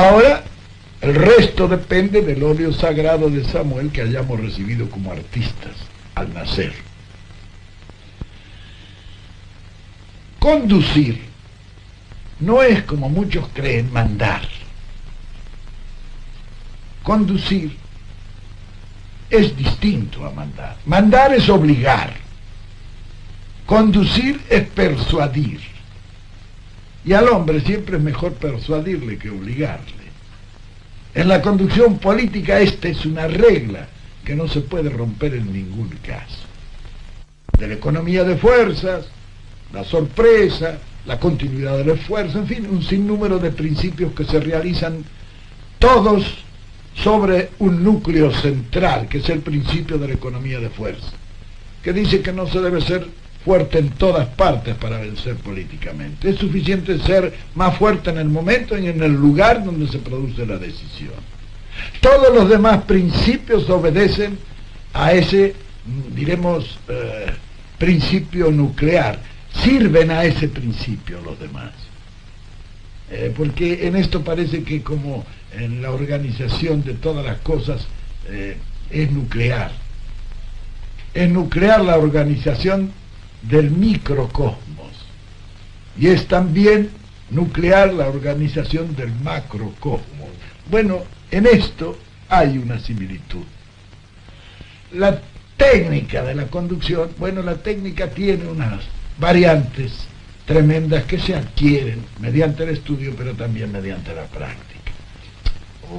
Ahora, el resto depende del óleo sagrado de Samuel que hayamos recibido como artistas al nacer. Conducir no es como muchos creen mandar. Conducir es distinto a mandar. Mandar es obligar. Conducir es persuadir. Y al hombre siempre es mejor persuadirle que obligarle. En la conducción política esta es una regla que no se puede romper en ningún caso. De la economía de fuerzas, la sorpresa, la continuidad del esfuerzo, en fin, un sinnúmero de principios que se realizan todos sobre un núcleo central, que es el principio de la economía de fuerza, que dice que no se debe ser fuerte en todas partes para vencer políticamente. Es suficiente ser más fuerte en el momento y en el lugar donde se produce la decisión. Todos los demás principios obedecen a ese, diremos, eh, principio nuclear. Sirven a ese principio los demás. Eh, porque en esto parece que como en la organización de todas las cosas eh, es nuclear. Es nuclear la organización del microcosmos y es también nuclear la organización del macrocosmos. Bueno, en esto hay una similitud. La técnica de la conducción, bueno, la técnica tiene unas variantes tremendas que se adquieren mediante el estudio, pero también mediante la práctica.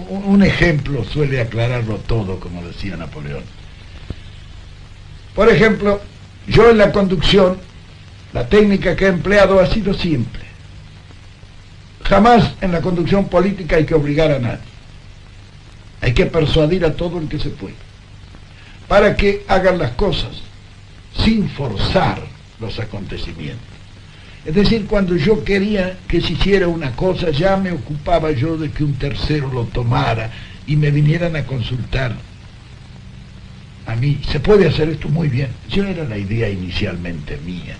Un ejemplo suele aclararlo todo, como decía Napoleón. Por ejemplo, yo en la conducción, la técnica que he empleado ha sido simple. Jamás en la conducción política hay que obligar a nadie. Hay que persuadir a todo el que se puede. Para que hagan las cosas sin forzar los acontecimientos. Es decir, cuando yo quería que se hiciera una cosa, ya me ocupaba yo de que un tercero lo tomara y me vinieran a consultar a mí, se puede hacer esto muy bien. Yo era la idea inicialmente mía.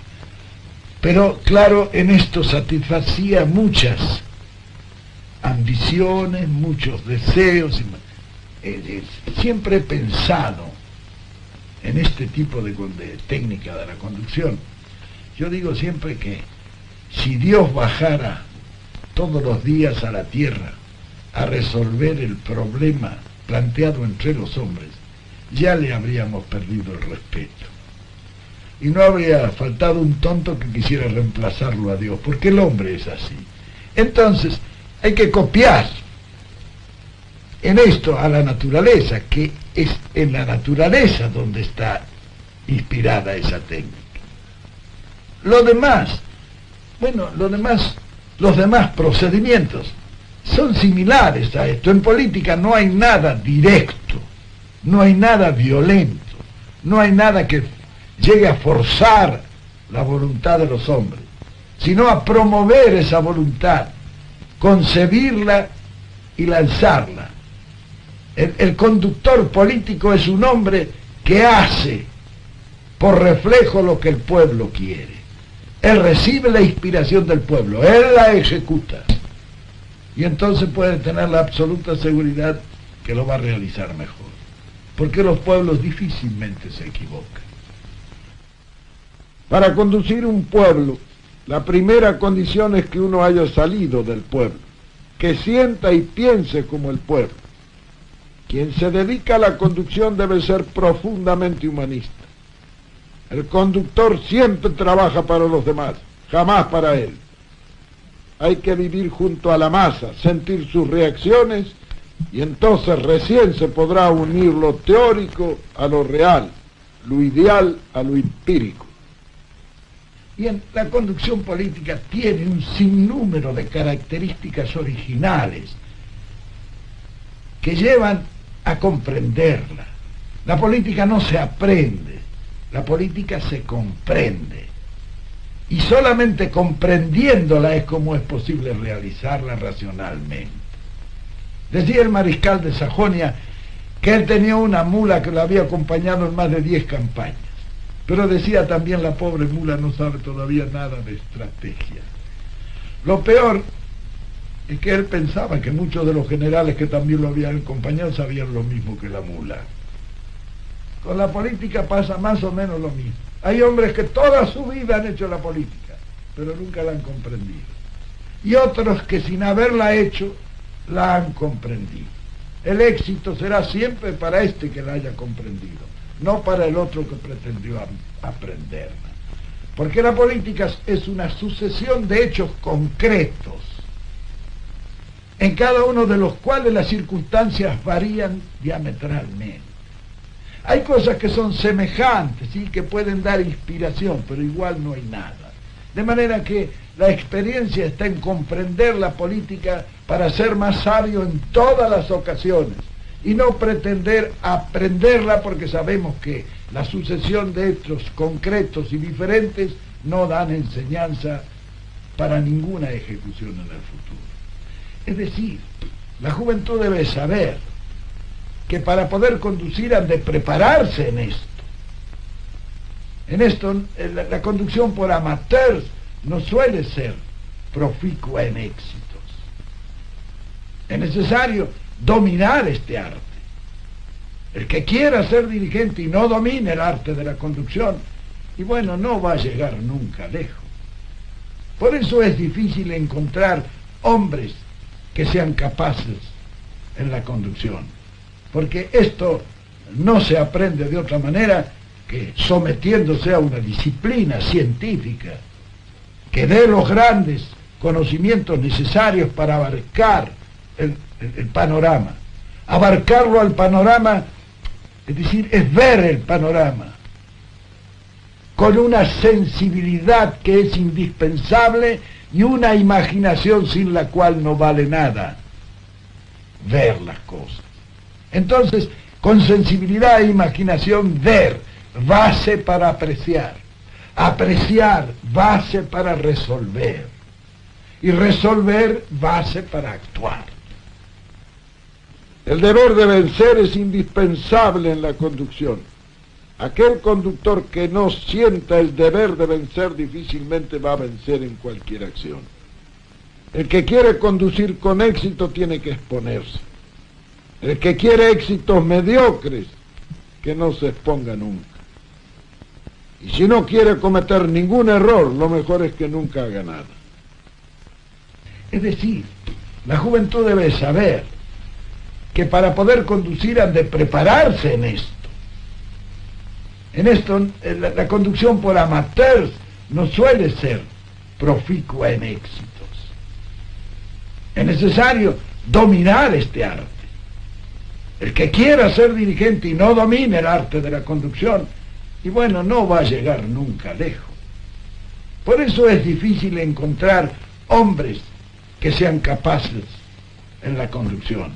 Pero claro, en esto satisfacía muchas ambiciones, muchos deseos. Siempre he pensado en este tipo de, de técnica de la conducción. Yo digo siempre que si Dios bajara todos los días a la tierra a resolver el problema planteado entre los hombres, ya le habríamos perdido el respeto. Y no habría faltado un tonto que quisiera reemplazarlo a Dios, porque el hombre es así. Entonces, hay que copiar en esto a la naturaleza, que es en la naturaleza donde está inspirada esa técnica. Lo demás, bueno, lo demás, los demás procedimientos son similares a esto. En política no hay nada directo no hay nada violento, no hay nada que llegue a forzar la voluntad de los hombres, sino a promover esa voluntad, concebirla y lanzarla. El, conductor político es un hombre que hace por reflejo lo que el pueblo quiere. Él recibe la inspiración del pueblo, él la ejecuta. Y entonces puede tener la absoluta seguridad que lo va a realizar mejor porque los pueblos difícilmente se equivocan. Para conducir un pueblo, la primera condición es que uno haya salido del pueblo, que sienta y piense como el pueblo. Quien se dedica a la conducción debe ser profundamente humanista. El conductor siempre trabaja para los demás, jamás para él. Hay que vivir junto a la masa, sentir sus reacciones y entonces recién se podrá unir lo teórico a lo real, lo ideal a lo empírico. Bien, la conducción política tiene un sinnúmero de características originales que llevan a comprenderla. La política no se aprende, la política se comprende. Y solamente comprendiéndola es como es posible realizarla racionalmente. Decía el mariscal de Sajonia que él tenía una mula que lo había acompañado en más de 10 campañas. Pero decía también la pobre mula no sabe todavía nada de estrategia. Lo peor es que él pensaba que muchos de los generales que también lo habían acompañado sabían lo mismo que la mula. Con la política pasa más o menos lo mismo. Hay hombres que toda su vida han hecho la política, pero nunca la han comprendido. Y otros que sin haberla hecho, la han comprendido. El éxito será siempre para este que la haya comprendido, no para el otro que pretendió aprenderla. Porque la política es una sucesión de hechos concretos, en cada uno de los cuales las circunstancias varían diametralmente. Hay cosas que son semejantes, y que pueden dar inspiración, pero igual no hay nada. De manera que la experiencia está en comprender la política para ser más sabio en todas las ocasiones y no pretender aprenderla porque sabemos que la sucesión de hechos concretos y diferentes no dan enseñanza para ninguna ejecución en el futuro. Es decir, la juventud debe saber que para poder conducir han de prepararse en esto. En esto, la, conducción por amateurs no suele ser proficua en éxitos. Es necesario dominar este arte. El que quiera ser dirigente y no domine el arte de la conducción, y bueno, no va a llegar nunca lejos. Por eso es difícil encontrar hombres que sean capaces en la conducción porque esto no se aprende de otra manera que sometiéndose a una disciplina científica que dé los grandes conocimientos necesarios para abarcar el, panorama. Abarcarlo al panorama, es decir, es ver el panorama con una sensibilidad que es indispensable y una imaginación sin la cual no vale nada. Ver las cosas. Entonces, con sensibilidad e imaginación, ver, base para apreciar. Apreciar, base para resolver. Y resolver, base para actuar. El deber de vencer es indispensable en la conducción. Aquel conductor que no sienta el deber de vencer difícilmente va a vencer en cualquier acción. El que quiere conducir con éxito tiene que exponerse. El que quiere éxitos mediocres, que no se exponga nunca. Y si no quiere cometer ningún error, lo mejor es que nunca haga nada. Es decir, la juventud debe saber que para poder conducir han de prepararse en esto. En esto, la, la conducción por amateurs no suele ser proficua en éxitos. Es necesario dominar este arte. El que quiera ser dirigente y no domine el arte de la conducción, y bueno, no va a llegar nunca lejos. Por eso es difícil encontrar hombres que sean capaces en la conducción,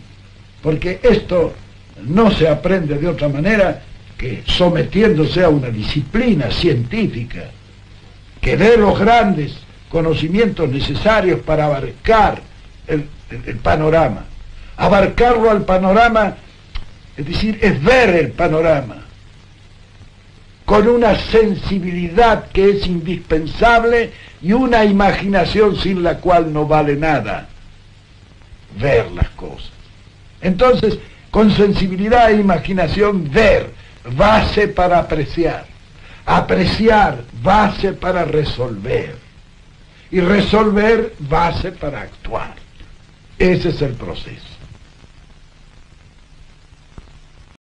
porque esto no se aprende de otra manera que sometiéndose a una disciplina científica que dé los grandes conocimientos necesarios para abarcar el, el panorama. Abarcarlo al panorama es decir, es ver el panorama con una sensibilidad que es indispensable y una imaginación sin la cual no vale nada. Ver las cosas. Entonces, con sensibilidad e imaginación, ver, base para apreciar. Apreciar, base para resolver. Y resolver, base para actuar. Ese es el proceso.